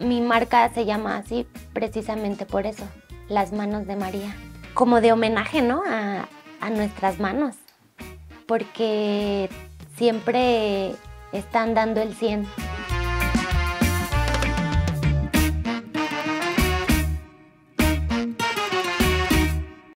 Mi marca se llama así precisamente por eso, las manos de María. Como de homenaje, ¿no? A, a nuestras manos. Porque siempre están dando el 100.